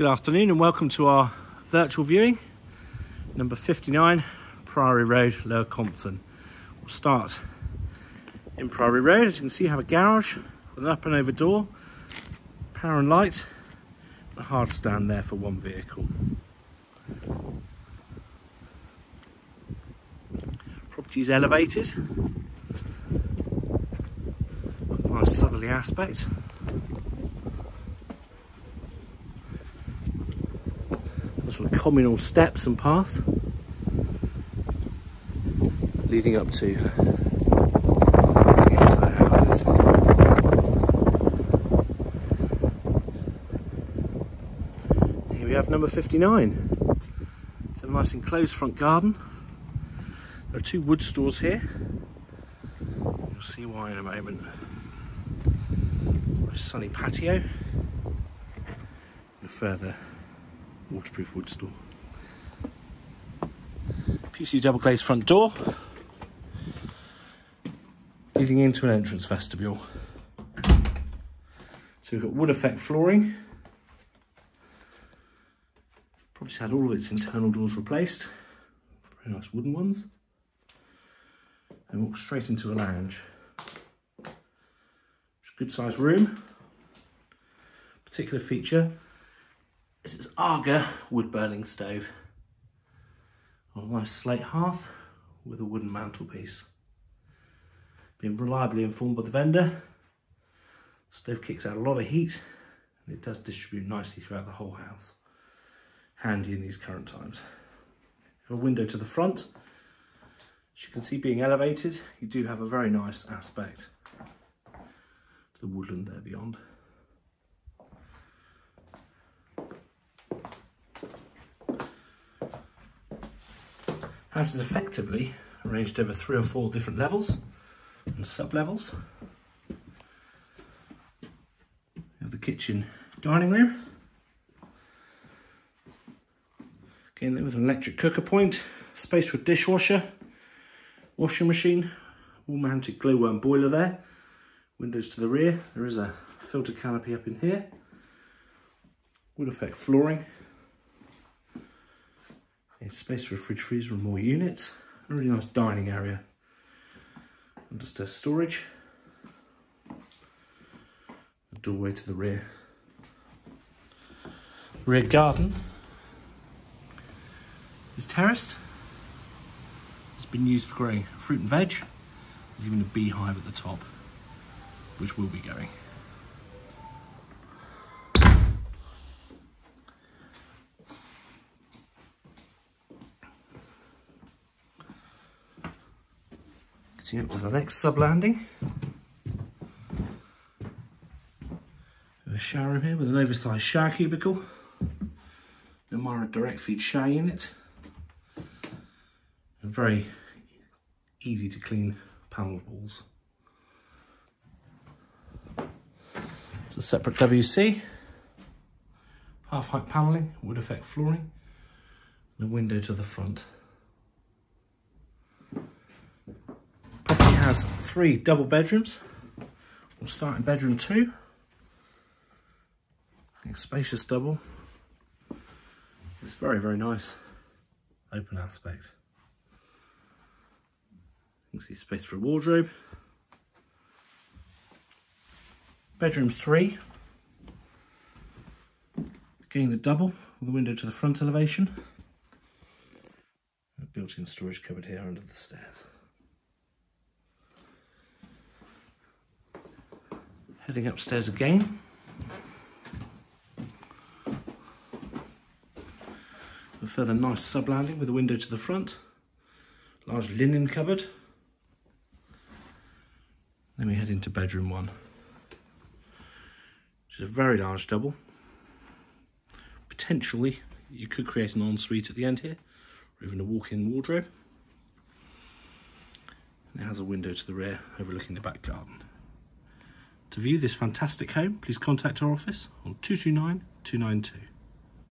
Good afternoon and welcome to our virtual viewing, number 59, Priory Road, Lower Compton. We'll start in Priory Road. As you can see, you have a garage with an up and over door, power and light, a hard stand there for one vehicle. Property is elevated, a nice southerly aspect. Sort of communal steps and path leading up to, leading up to the houses. Here we have number 59. It's a nice enclosed front garden. There are two wood stores here. You'll see why in a moment. A sunny patio. And further waterproof wood store. PC double glazed front door, leading into an entrance vestibule. So we've got wood effect flooring. Probably had all of its internal doors replaced. Very nice wooden ones. And walk straight into a lounge. It's a good sized room. Particular feature is its Aga wood burning stove on a nice slate hearth with a wooden mantelpiece. Being reliably informed by the vendor, stove kicks out a lot of heat and it does distribute nicely throughout the whole house. Handy in these current times. a window to the front. As you can see being elevated, you do have a very nice aspect to the woodland there beyond. House is effectively arranged over three or four different levels and sub-levels. The kitchen dining room. Again, there was an electric cooker point, space for dishwasher, washing machine, wall-mounted Glow-worm boiler there, windows to the rear. There is a filter canopy up in here, wood effect flooring, space for a fridge freezer and more units. A really nice dining area. And just a storage. A doorway to the rear. Rear garden is terraced. It's been used for growing fruit and veg. There's even a beehive at the top, which will be going. Continuing up to the next sub landing. A shower room here with an oversized shower cubicle. Namara direct feed shower unit. And very easy to clean panel walls. It's a separate WC. Half height panelling, wood effect flooring, and a window to the front. Has three double bedrooms. We'll start in bedroom two. A spacious double. It's very, very nice open aspect. You can see space for a wardrobe. Bedroom three. Again, the double with a window to the front elevation. Built-in storage cupboard here under the stairs. Heading upstairs again. A further nice sub landing with a window to the front. Large linen cupboard. Then we head into bedroom one. Which is a very large double. Potentially, you could create an ensuite at the end here, or even a walk-in wardrobe. And it has a window to the rear overlooking the back garden. To view this fantastic home, please contact our office on 229 292.